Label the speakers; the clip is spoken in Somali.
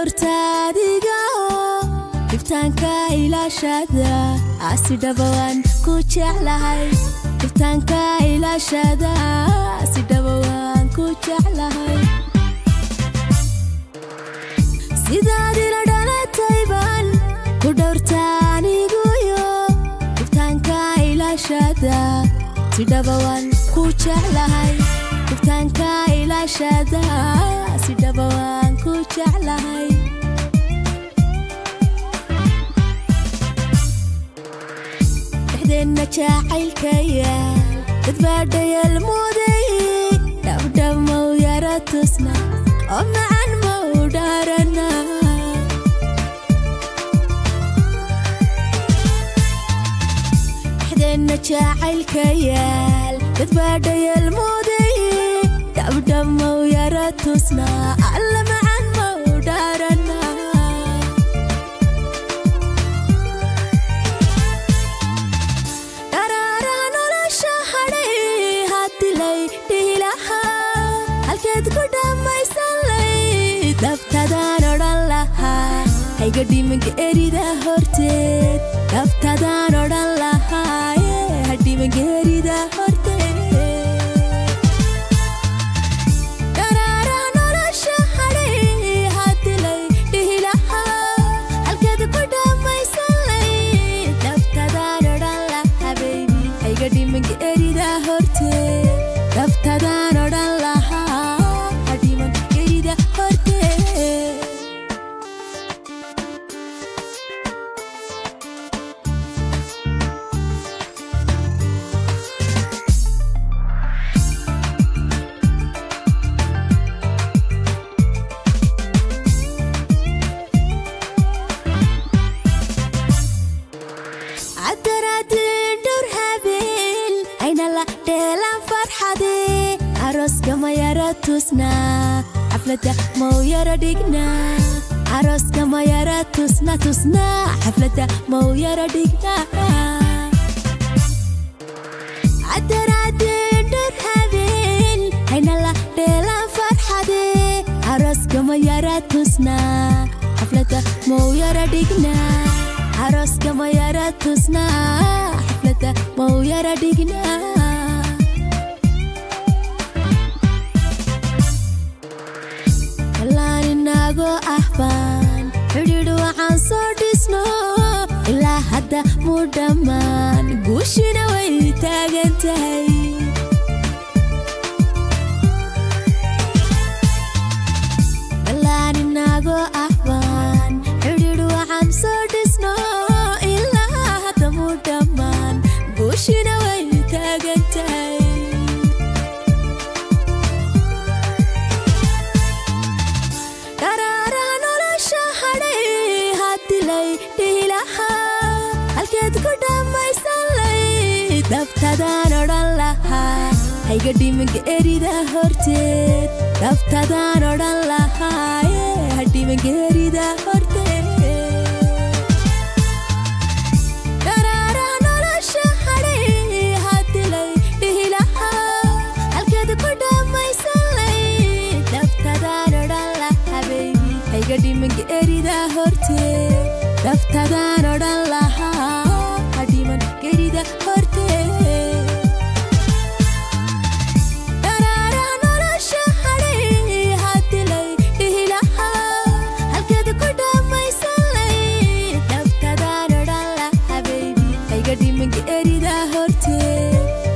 Speaker 1: oo dhibtaanka ilaashada asi dhabawaan ku jeclahay. Dhibtaanka ilaashada si dhabawaan ku jeclahay. Sidaad ila dhalatayban ku dhowrtaaniguyo dhibtaanka ilaashada si dhabawaan ku jeclahay. Dhibtaanka ilaashada جعلهاي دحدينا جاعلكيا تتبادي المودي دم دم ويا رتسنا أما عن مودارنا. دحدينا جاعلكيا تتبادي المودي دم دم ويا رتسنا ألم hayga dhimanka erida horteed dabtadaan odhan lahaa hadhimanka erida horteed ala dalam farhati Aros kama ya ratusna Haflatnya mau ya radigna Aros kama ya ratusna tusna Haflatnya mau ya radigna Adara dendur habil Hainala dalam farhati Aros kama ya ratusna Haflatnya mau ya radigna Aros kama ya ratusna Haflatnya mau ya radigna inagoo ah baan xidhiidh waxaan soo dhisno ilaa hadda muu dhammaan guushina way taagan tahay kallaan inagoo halkeed ku dhammaysanlay dabtadaan odhan lahaa hayga dhimanka erida horteed dabtadaan odhan lahaa hadhimanka erida horteed dharaaraha nolosha hadhay hadilay dhihilahaa halkeed ku dhammaysanlay dabtadaan odhan lahaa baybi hayga dhimanka erida horteed dabtadaan odhan lahaa dabtadaan odhan lahaa baybi